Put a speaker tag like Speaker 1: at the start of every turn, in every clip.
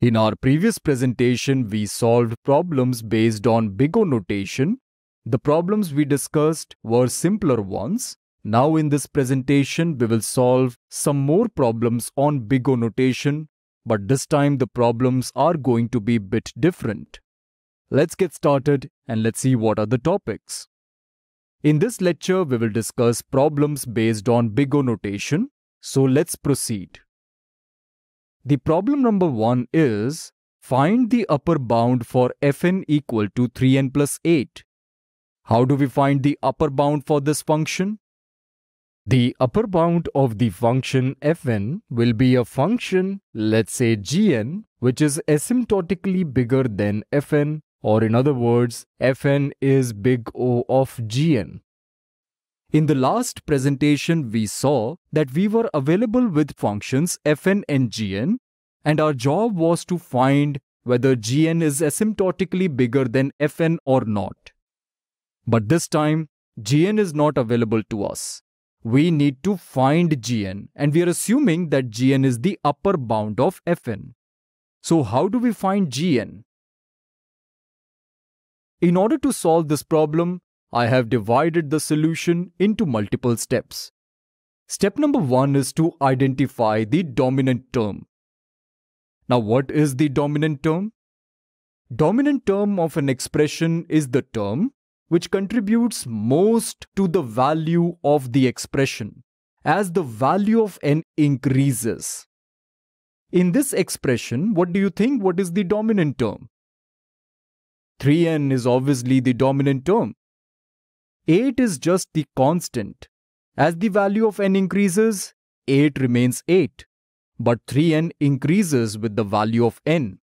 Speaker 1: In our previous presentation, we solved problems based on big O notation. The problems we discussed were simpler ones. Now in this presentation, we will solve some more problems on big O notation, but this time the problems are going to be bit different. Let's get started and let's see what are the topics. In this lecture, we will discuss problems based on big O notation. So let's proceed. The problem number 1 is find the upper bound for fn equal to 3n plus 8. How do we find the upper bound for this function? The upper bound of the function fn will be a function, let's say gn, which is asymptotically bigger than fn, or in other words, fn is big O of gn. In the last presentation, we saw that we were available with functions fn and gn, and our job was to find whether gn is asymptotically bigger than fn or not. But this time, gn is not available to us. We need to find gn, and we are assuming that gn is the upper bound of fn. So how do we find gn? In order to solve this problem, I have divided the solution into multiple steps. Step number one is to identify the dominant term. Now, what is the dominant term? Dominant term of an expression is the term which contributes most to the value of the expression as the value of n increases. In this expression, what do you think what is the dominant term? 3n is obviously the dominant term 8 is just the constant. As the value of n increases, 8 remains 8. But 3n increases with the value of n.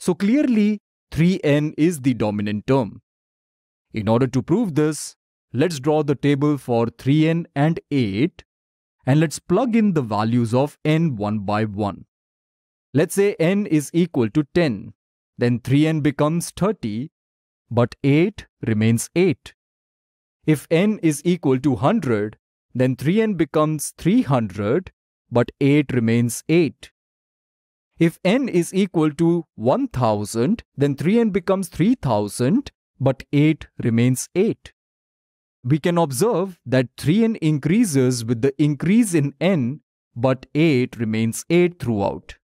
Speaker 1: So clearly, 3n is the dominant term. In order to prove this, let's draw the table for 3n and 8 and let's plug in the values of n one by one. Let's say n is equal to 10, then 3n becomes 30, but 8 remains 8. If n is equal to 100, then 3n becomes 300, but 8 remains 8. If n is equal to 1000, then 3n becomes 3000, but 8 remains 8. We can observe that 3n increases with the increase in n, but 8 remains 8 throughout.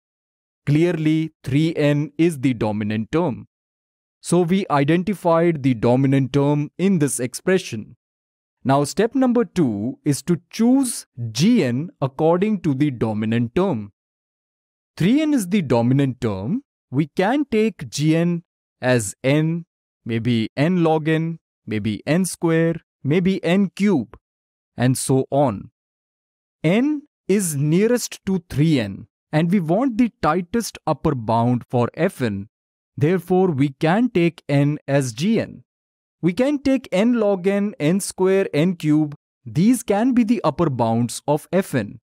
Speaker 1: Clearly, 3n is the dominant term. So we identified the dominant term in this expression. Now step number 2 is to choose gn according to the dominant term. 3n is the dominant term. We can take gn as n, maybe n log n, maybe n square, maybe n cube, and so on. n is nearest to 3n and we want the tightest upper bound for fn Therefore, we can take n as gn. We can take n log n, n square, n cube. These can be the upper bounds of fn.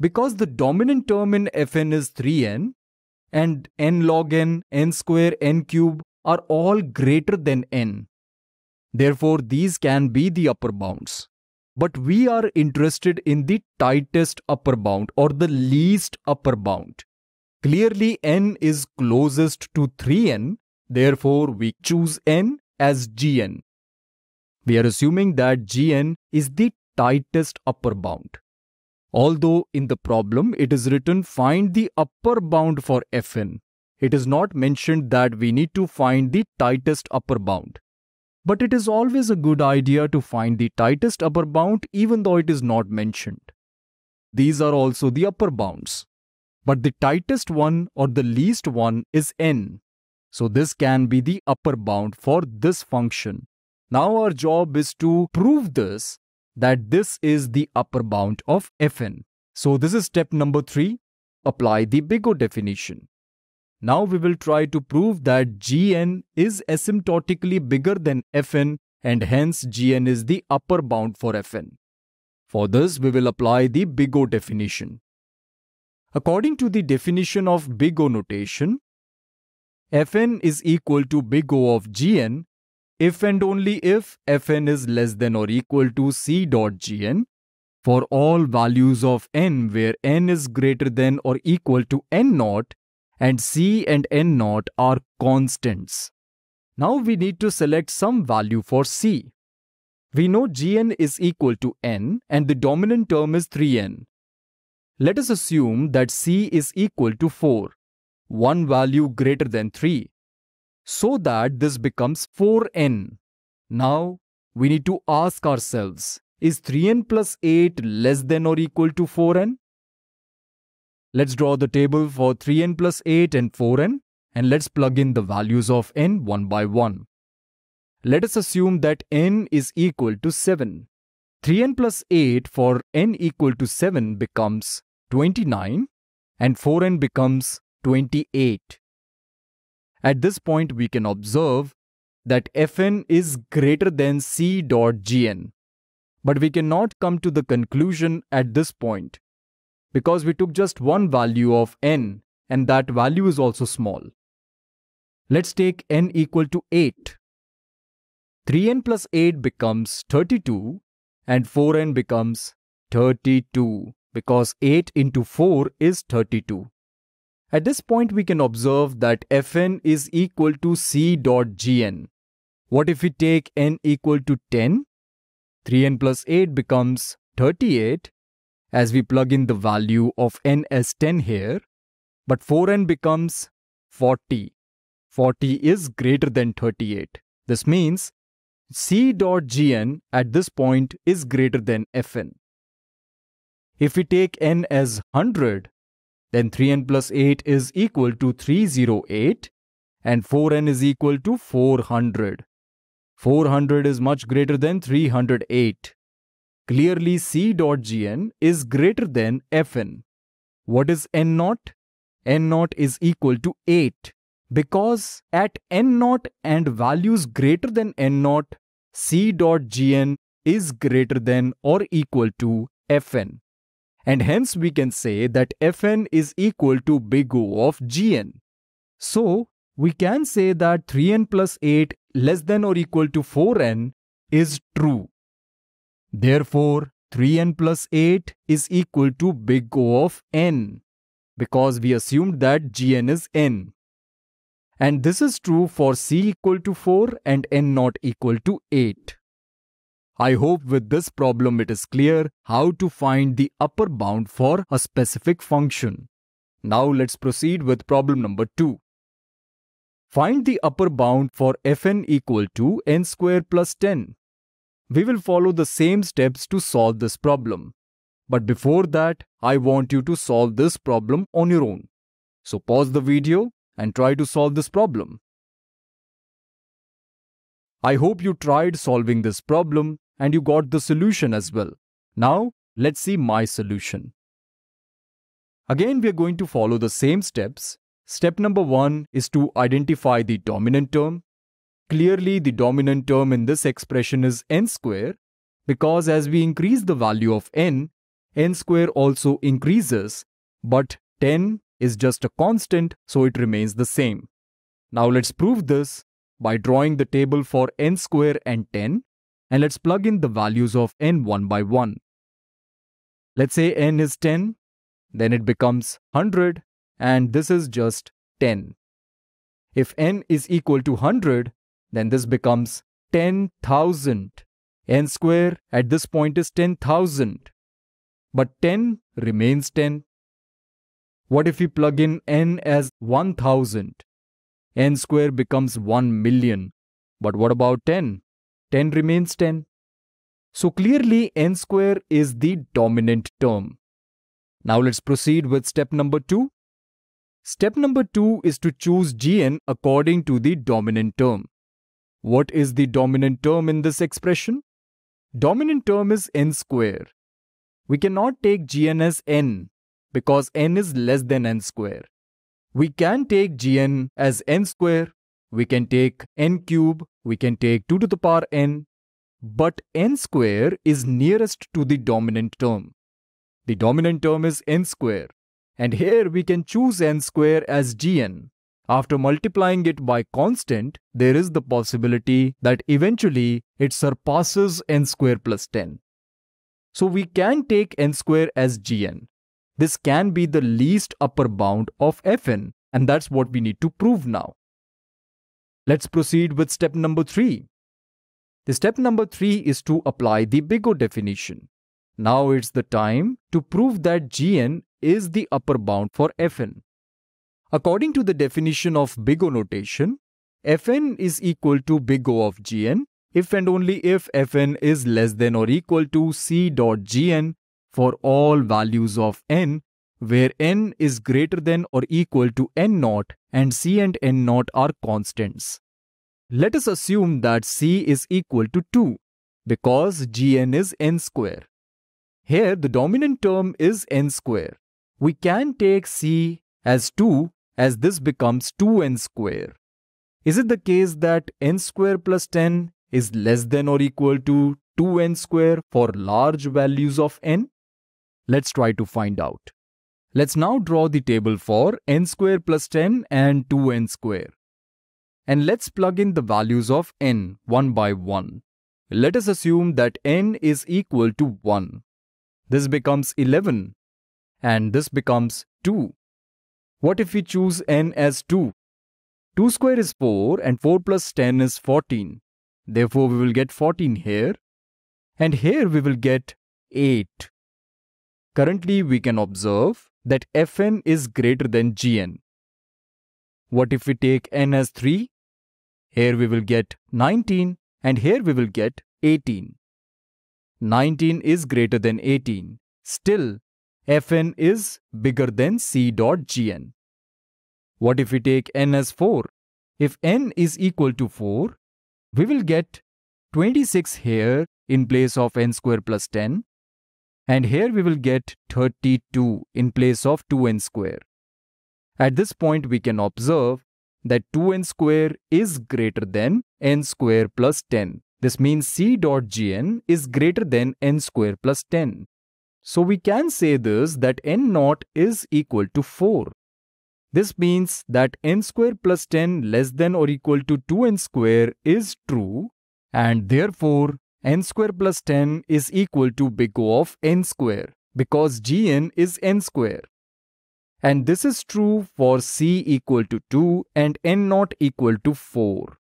Speaker 1: Because the dominant term in fn is 3n and n log n, n square, n cube are all greater than n. Therefore, these can be the upper bounds. But we are interested in the tightest upper bound or the least upper bound. Clearly n is closest to 3n, therefore we choose n as gn. We are assuming that gn is the tightest upper bound. Although in the problem it is written find the upper bound for fn, it is not mentioned that we need to find the tightest upper bound. But it is always a good idea to find the tightest upper bound even though it is not mentioned. These are also the upper bounds but the tightest one or the least one is n. So this can be the upper bound for this function. Now our job is to prove this, that this is the upper bound of fn. So this is step number 3. Apply the big O definition. Now we will try to prove that gn is asymptotically bigger than fn and hence gn is the upper bound for fn. For this we will apply the big O definition. According to the definition of big O notation, Fn is equal to big O of Gn if and only if Fn is less than or equal to C dot Gn for all values of n where n is greater than or equal to n naught and c and n naught are constants. Now we need to select some value for c. We know gn is equal to n and the dominant term is 3n. Let us assume that c is equal to 4, one value greater than 3, so that this becomes 4n. Now we need to ask ourselves, is 3n plus 8 less than or equal to 4n? Let's draw the table for 3n plus 8 and 4n and let's plug in the values of n one by one. Let us assume that n is equal to 7. 3n plus 8 for n equal to 7 becomes 29 and 4n becomes 28. At this point we can observe that fn is greater than c dot gn. But we cannot come to the conclusion at this point because we took just one value of n and that value is also small. Let's take n equal to 8. 3n plus 8 becomes 32 and 4n becomes 32 because 8 into 4 is 32. At this point we can observe that fn is equal to c dot gn. What if we take n equal to 10? 3n plus 8 becomes 38 as we plug in the value of n as 10 here, but 4n becomes 40. 40 is greater than 38. This means c dot gn at this point is greater than fn. If we take n as 100, then 3n plus 8 is equal to 308 and 4n is equal to 400. 400 is much greater than 308. Clearly C dot Gn is greater than Fn. What is N naught? N naught is equal to 8 because at N naught and values greater than N naught, C dot Gn is greater than or equal to Fn. And hence we can say that Fn is equal to big O of Gn. So we can say that 3n plus 8 less than or equal to 4n is true. Therefore, 3n plus 8 is equal to big O of n because we assumed that gn is n. And this is true for c equal to 4 and n naught equal to 8. I hope with this problem it is clear how to find the upper bound for a specific function. Now let's proceed with problem number 2. Find the upper bound for fn equal to n square plus 10. We will follow the same steps to solve this problem. But before that, I want you to solve this problem on your own. So pause the video and try to solve this problem. I hope you tried solving this problem and you got the solution as well. Now, let's see my solution. Again, we are going to follow the same steps. Step number one is to identify the dominant term. Clearly, the dominant term in this expression is n square because as we increase the value of n, n square also increases, but 10 is just a constant, so it remains the same. Now let's prove this by drawing the table for n square and 10, and let's plug in the values of n one by one. Let's say n is 10, then it becomes 100, and this is just 10. If n is equal to 100, then this becomes 10,000. n square at this point is 10,000. But 10 remains 10. What if we plug in n as 1000? n square becomes 1 million. But what about 10? 10 remains 10. So clearly n square is the dominant term. Now let's proceed with step number 2. Step number 2 is to choose gn according to the dominant term. What is the dominant term in this expression? Dominant term is n square. We cannot take gn as n because n is less than n square. We can take gn as n square, we can take n cube, we can take 2 to the power n, but n square is nearest to the dominant term. The dominant term is n square, and here we can choose n square as gn. After multiplying it by constant, there is the possibility that eventually it surpasses n square plus 10. So we can take n square as gn. This can be the least upper bound of fn And that's what we need to prove now. Let's proceed with step number 3. The step number 3 is to apply the big O definition. Now it's the time to prove that Gn is the upper bound for Fn. According to the definition of big O notation, Fn is equal to big O of Gn if and only if Fn is less than or equal to C dot Gn for all values of n where n is greater than or equal to n naught and c and n naught are constants. Let us assume that c is equal to 2 because gn is n square. Here the dominant term is n square. We can take c as 2 as this becomes 2n square. Is it the case that n square plus 10 is less than or equal to 2n square for large values of n? Let's try to find out. Let's now draw the table for n square plus 10 and 2n square. And let's plug in the values of n one by one. Let us assume that n is equal to 1. This becomes 11 and this becomes 2. What if we choose n as 2? 2 square is 4 and 4 plus 10 is 14. Therefore, we will get 14 here. And here we will get 8. Currently, we can observe that Fn is greater than Gn. What if we take n as 3? Here we will get 19 and here we will get 18. 19 is greater than 18. Still, Fn is bigger than C dot Gn. What if we take n as 4? If n is equal to 4, we will get 26 here in place of n square plus 10 and here we will get 32 in place of 2n square. At this point we can observe that 2n square is greater than n square plus 10. This means c dot gn is greater than n square plus 10. So we can say this that n naught is equal to 4. This means that n square plus 10 less than or equal to 2n square is true and therefore n square plus 10 is equal to big O of n square because gn is n square. And this is true for c equal to 2 and n naught equal to 4.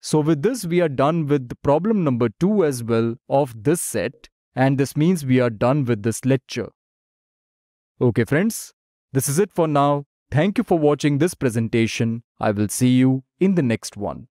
Speaker 1: So with this we are done with problem number 2 as well of this set and this means we are done with this lecture. Okay friends, this is it for now. Thank you for watching this presentation. I will see you in the next one.